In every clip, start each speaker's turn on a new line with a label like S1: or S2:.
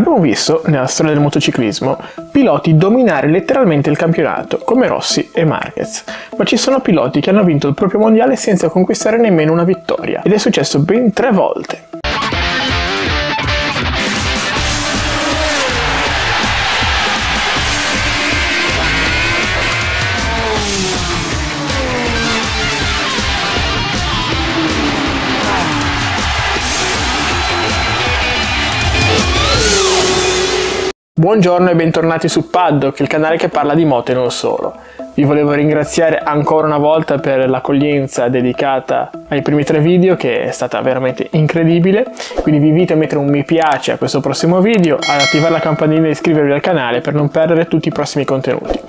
S1: Abbiamo visto, nella storia del motociclismo, piloti dominare letteralmente il campionato, come Rossi e Marquez, ma ci sono piloti che hanno vinto il proprio mondiale senza conquistare nemmeno una vittoria, ed è successo ben tre volte. Buongiorno e bentornati su Paddock, il canale che parla di moto e non solo. Vi volevo ringraziare ancora una volta per l'accoglienza dedicata ai primi tre video che è stata veramente incredibile, quindi vi invito a mettere un mi piace a questo prossimo video, ad attivare la campanella e iscrivervi al canale per non perdere tutti i prossimi contenuti.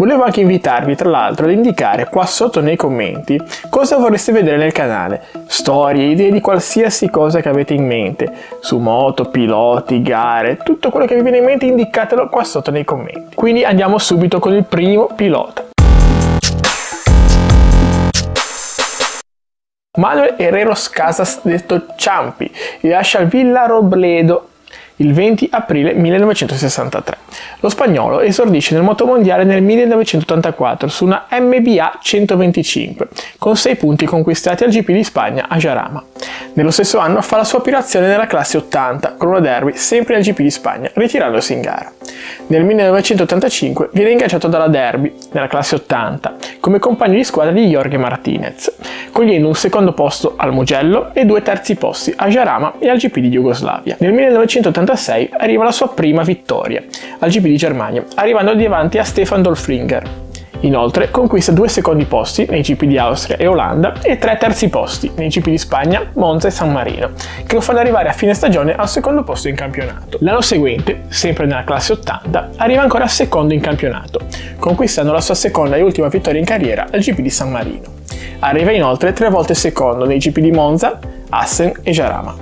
S1: Volevo anche invitarvi tra l'altro ad indicare qua sotto nei commenti cosa vorreste vedere nel canale, storie, idee di qualsiasi cosa che avete in mente, su moto, piloti, gare, tutto quello che vi viene in mente indicatelo qua sotto nei commenti. Quindi andiamo subito con il primo pilota. Manuel Herreros Casas detto Ciampi lascia il Villa Robledo il 20 aprile 1963. Lo spagnolo esordisce nel motomondiale nel 1984 su una MBA 125, con 6 punti conquistati al GP di Spagna a Jarama. Nello stesso anno fa la sua apparizione nella classe 80 con una derby sempre al GP di Spagna, ritirandosi in gara. Nel 1985 viene ingaggiato dalla Derby, nella classe 80, come compagno di squadra di Jorge Martinez, cogliendo un secondo posto al Mugello e due terzi posti a Jarama e al GP di Jugoslavia. Nel 1986 arriva la sua prima vittoria, al GP di Germania, arrivando davanti a Stefan Dolflinger, Inoltre conquista due secondi posti nei GP di Austria e Olanda e tre terzi posti nei GP di Spagna, Monza e San Marino, che lo fanno arrivare a fine stagione al secondo posto in campionato. L'anno seguente, sempre nella classe 80, arriva ancora secondo in campionato, conquistando la sua seconda e ultima vittoria in carriera al GP di San Marino. Arriva inoltre tre volte secondo nei GP di Monza, Assen e Jarama.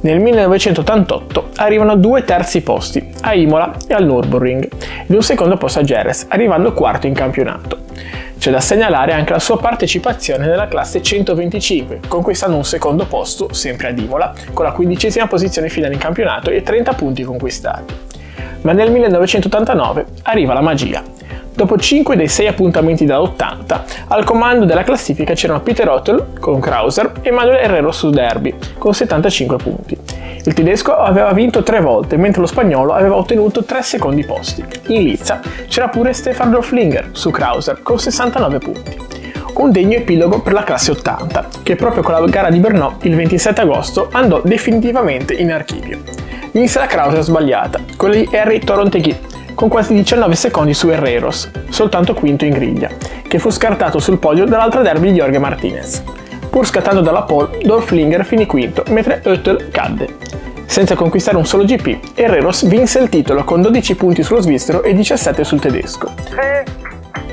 S1: Nel 1988 arrivano due terzi posti, a Imola e al Nürburgring, ed un secondo posto a Jerez, arrivando quarto in campionato. C'è da segnalare anche la sua partecipazione nella classe 125, conquistando un secondo posto, sempre ad Imola, con la quindicesima posizione finale in campionato e 30 punti conquistati. Ma nel 1989 arriva la magia. Dopo 5 dei 6 appuntamenti da 80, al comando della classifica c'erano Peter Ottel con Krauser e Manuel Herrero su Derby con 75 punti. Il tedesco aveva vinto 3 volte, mentre lo spagnolo aveva ottenuto 3 secondi posti. In lizza c'era pure Stefan Dolflinger su Krauser con 69 punti un degno epilogo per la classe 80, che proprio con la gara di Brno il 27 agosto andò definitivamente in archivio. Inizia la Krauser sbagliata, quella di Harry Torontegui, con quasi 19 secondi su Herreros, soltanto quinto in griglia, che fu scartato sul podio dall'altra derby di Jorge Martinez. Pur scattando dalla pole, Dolflinger finì quinto, mentre Oettel cadde. Senza conquistare un solo GP, Herreros vinse il titolo con 12 punti sullo svizzero e 17 sul tedesco.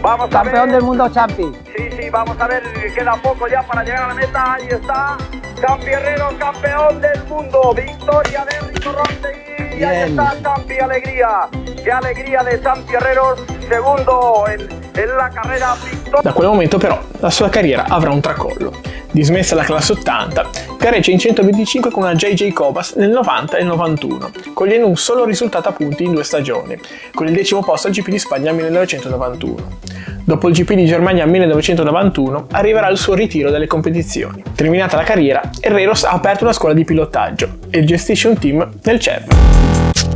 S2: Vamos Campeón del mundo, Champi. Sí, sí, vamos a ver, queda poco ya para llegar a la meta. Ahí está, Champi Herrero, campeón del mundo. Victoria de Rontegui. Y ahí está Champi, alegría. Qué alegría de Champi Herrero, segundo en, en la carrera. Victoria.
S1: Da quel momento però la sua carriera avrà un tracollo dismessa la classe 80, gareggia in 125 con una JJ Cobas nel 90 e il 91, cogliendo un solo risultato a punti in due stagioni, con il decimo posto al GP di Spagna 1991. Dopo il GP di Germania 1991 arriverà il suo ritiro dalle competizioni. Terminata la carriera, Herreros ha aperto una scuola di pilotaggio e gestisce un team nel CEV.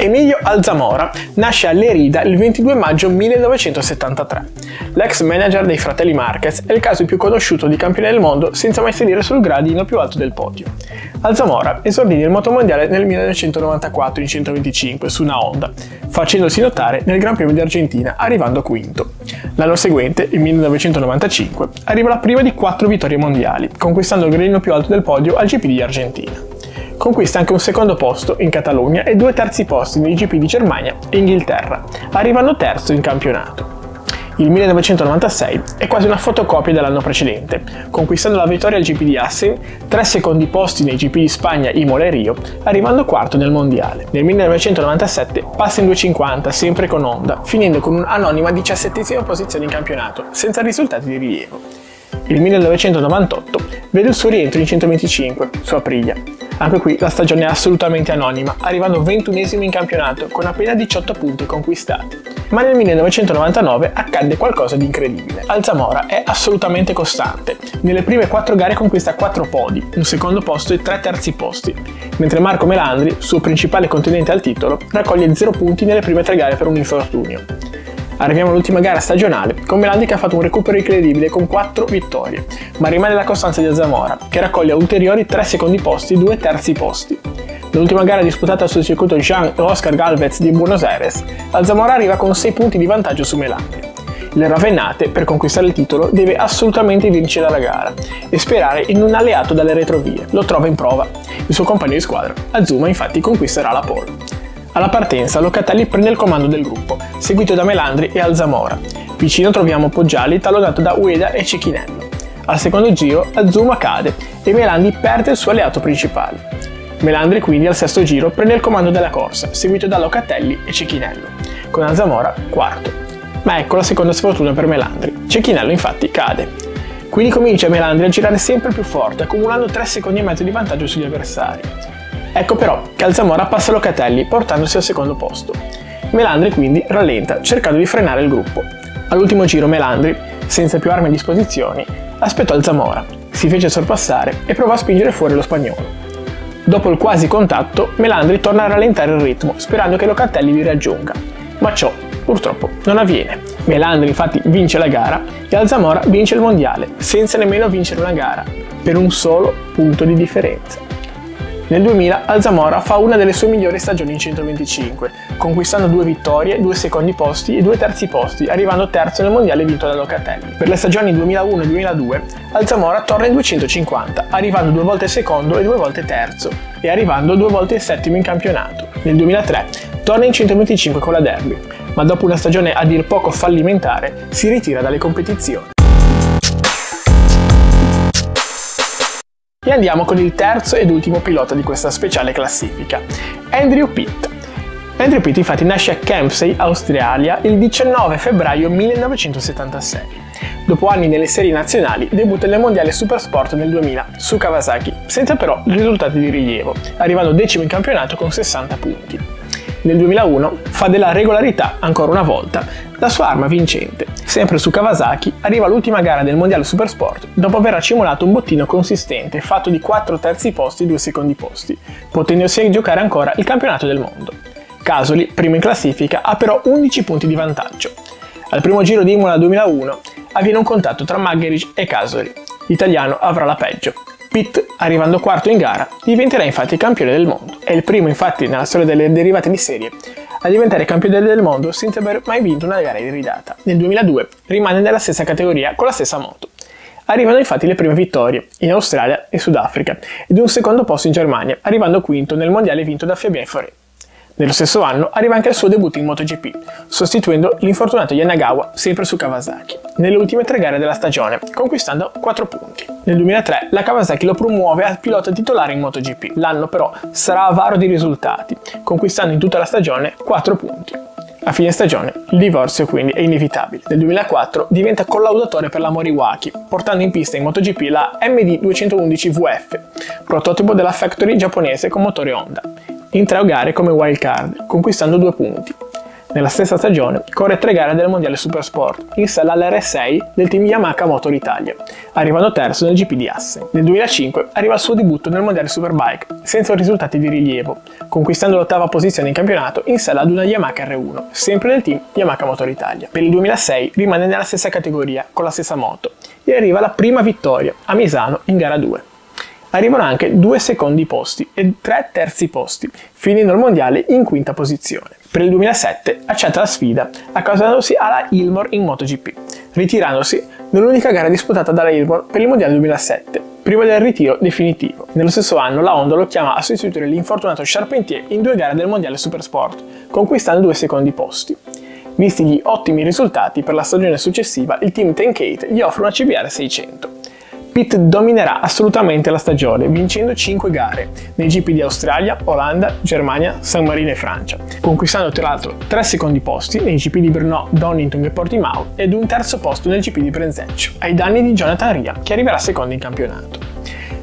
S1: Emilio Alzamora nasce a Lerida il 22 maggio 1973. L'ex manager dei fratelli Marquez è il caso più conosciuto di campione del mondo senza mai sedere sul gradino più alto del podio. Alzamora esordì nel motomondiale nel 1994 in 125 su una Honda, facendosi notare nel Gran Premio di Argentina arrivando quinto. L'anno seguente, il 1995, arriva la prima di quattro vittorie mondiali, conquistando il gradino più alto del podio al GP di Argentina. Conquista anche un secondo posto in Catalogna e due terzi posti nei GP di Germania e Inghilterra, arrivando terzo in campionato. Il 1996 è quasi una fotocopia dell'anno precedente, conquistando la vittoria al GP di Assen, tre secondi posti nei GP di Spagna, Imola e Rio, arrivando quarto nel mondiale. Nel 1997 passa in 250, sempre con Honda, finendo con un'anonima diciassettesima posizione in campionato, senza risultati di rilievo. Il 1998 vede il suo rientro in 125 su Aprilia. Anche qui la stagione è assolutamente anonima, arrivando 21esimo in campionato con appena 18 punti conquistati. Ma nel 1999 accadde qualcosa di incredibile. Alzamora è assolutamente costante. Nelle prime 4 gare conquista 4 podi, un secondo posto e 3 terzi posti, mentre Marco Melandri, suo principale contendente al titolo, raccoglie 0 punti nelle prime 3 gare per un infortunio. Arriviamo all'ultima gara stagionale, con Melandi che ha fatto un recupero incredibile con 4 vittorie, ma rimane la costanza di Azamora, che raccoglie ulteriori 3 secondi posti e 2 terzi posti. Nell'ultima gara disputata sul circuito Jean e Oscar Galvez di Buenos Aires, Alzamora arriva con 6 punti di vantaggio su Melandi. Il Ravennate, per conquistare il titolo, deve assolutamente vincere la gara e sperare in un alleato dalle retrovie. Lo trova in prova. Il suo compagno di squadra, Azuma, infatti conquisterà la pole. Alla partenza Locatelli prende il comando del gruppo, seguito da Melandri e Alzamora. Vicino troviamo Poggiali tallonato da Ueda e Cecchinello. Al secondo giro Azuma cade e Melandri perde il suo alleato principale. Melandri quindi al sesto giro prende il comando della corsa, seguito da Locatelli e Cecchinello, con Alzamora quarto. Ma ecco la seconda sfortuna per Melandri. Cecchinello infatti cade. Quindi comincia Melandri a girare sempre più forte, accumulando 3 secondi e mezzo di vantaggio sugli avversari. Ecco però che Alzamora passa Locatelli portandosi al secondo posto. Melandri quindi rallenta cercando di frenare il gruppo. All'ultimo giro Melandri, senza più armi a disposizione, aspettò Alzamora, si fece sorpassare e provò a spingere fuori lo spagnolo. Dopo il quasi contatto, Melandri torna a rallentare il ritmo, sperando che Locatelli vi raggiunga. Ma ciò, purtroppo, non avviene. Melandri infatti vince la gara e Alzamora vince il mondiale, senza nemmeno vincere una gara, per un solo punto di differenza. Nel 2000 Alzamora fa una delle sue migliori stagioni in 125, conquistando due vittorie, due secondi posti e due terzi posti, arrivando terzo nel mondiale vinto da Locatelli. Per le stagioni 2001 e 2002 Alzamora torna in 250, arrivando due volte secondo e due volte terzo, e arrivando due volte settimo in campionato. Nel 2003 torna in 125 con la Derby, ma dopo una stagione a dir poco fallimentare si ritira dalle competizioni. E andiamo con il terzo ed ultimo pilota di questa speciale classifica, Andrew Pitt. Andrew Pitt infatti nasce a Kempsey, Australia, il 19 febbraio 1976. Dopo anni nelle serie nazionali, debutta nel mondiale Supersport nel 2000 su Kawasaki, senza però risultati di rilievo, arrivando decimo in campionato con 60 punti. Nel 2001 fa della regolarità, ancora una volta, la sua arma vincente. Sempre su Kawasaki arriva l'ultima gara del Mondiale Supersport dopo aver accumulato un bottino consistente fatto di 4 terzi posti e 2 secondi posti, potendosi giocare ancora il campionato del mondo. Casoli, primo in classifica, ha però 11 punti di vantaggio. Al primo giro di Imola 2001 avviene un contatto tra Magherich e Casoli. L'italiano avrà la peggio, Pitt, arrivando quarto in gara, diventerà infatti campione del mondo. È il primo infatti nella storia delle derivate di serie a diventare campione del mondo senza aver mai vinto una gara di ridata. Nel 2002 rimane nella stessa categoria con la stessa moto. Arrivano infatti le prime vittorie in Australia e Sudafrica ed un secondo posto in Germania, arrivando quinto nel mondiale vinto da Fabien Foret. Nello stesso anno arriva anche il suo debutto in MotoGP, sostituendo l'infortunato Yanagawa sempre su Kawasaki, nelle ultime tre gare della stagione, conquistando 4 punti. Nel 2003 la Kawasaki lo promuove al pilota titolare in MotoGP, l'anno però sarà avaro di risultati, conquistando in tutta la stagione 4 punti. A fine stagione il divorzio quindi è inevitabile. Nel 2004 diventa collaudatore per la Moriwaki, portando in pista in MotoGP la MD211 VF, prototipo della factory giapponese con motore Honda, in tre gare come wildcard, conquistando due punti. Nella stessa stagione corre tre gare del Mondiale Supersport, in sella all'R6 del team Yamaha Motor Italia, arrivando terzo nel GP di Asse. Nel 2005 arriva il suo debutto nel Mondiale Superbike, senza risultati di rilievo, conquistando l'ottava posizione in campionato in sella ad una Yamaha R1, sempre del team Yamaha Motor Italia. Per il 2006 rimane nella stessa categoria, con la stessa moto, e arriva la prima vittoria, a Misano, in gara 2 arrivano anche due secondi posti e tre terzi posti, finendo il mondiale in quinta posizione. Per il 2007 accetta la sfida, accostandosi alla Ilmor in MotoGP, ritirandosi nell'unica gara disputata dalla Ilmor per il mondiale 2007, prima del ritiro definitivo. Nello stesso anno la Honda lo chiama a sostituire l'infortunato Charpentier in due gare del mondiale Supersport, conquistando due secondi posti. Visti gli ottimi risultati per la stagione successiva, il team Tenkate gli offre una CBR 600. Pitt dominerà assolutamente la stagione, vincendo 5 gare nei GP di Australia, Olanda, Germania, San Marino e Francia, conquistando tra l'altro 3 secondi posti nei GP di Brno, Donington e Portimao ed un terzo posto nel GP di Brenzeccio, ai danni di Jonathan Ria, che arriverà secondo in campionato.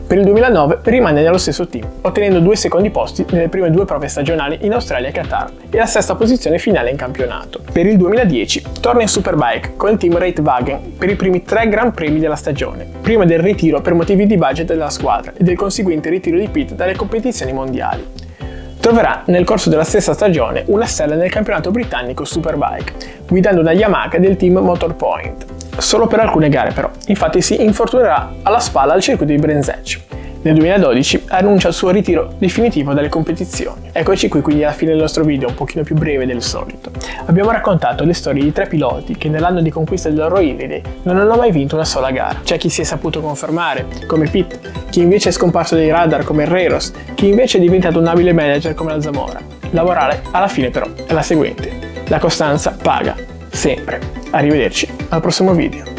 S1: Per il 2009 rimane nello stesso team, ottenendo due secondi posti nelle prime due prove stagionali in Australia e Qatar e la sesta posizione finale in campionato. Per il 2010 torna in Superbike con il team Wagen per i primi tre Gran Premi della stagione, prima del ritiro per motivi di budget della squadra e del conseguente ritiro di Pitt dalle competizioni mondiali. Troverà nel corso della stessa stagione una stella nel campionato britannico Superbike, guidando una Yamaha del team Motorpoint solo per alcune gare però, infatti si infortunerà alla spalla al circuito di Brenzeccio. Nel 2012 annuncia il suo ritiro definitivo dalle competizioni. Eccoci qui quindi alla fine del nostro video, un pochino più breve del solito. Abbiamo raccontato le storie di tre piloti che nell'anno di conquista del loro Holiday non hanno mai vinto una sola gara. C'è chi si è saputo confermare, come Pitt, chi invece è scomparso dai radar come Herreros, chi invece è diventato un abile manager come la Zamora. Lavorare alla fine però è la seguente. La costanza paga, sempre. Arrivederci al prossimo video.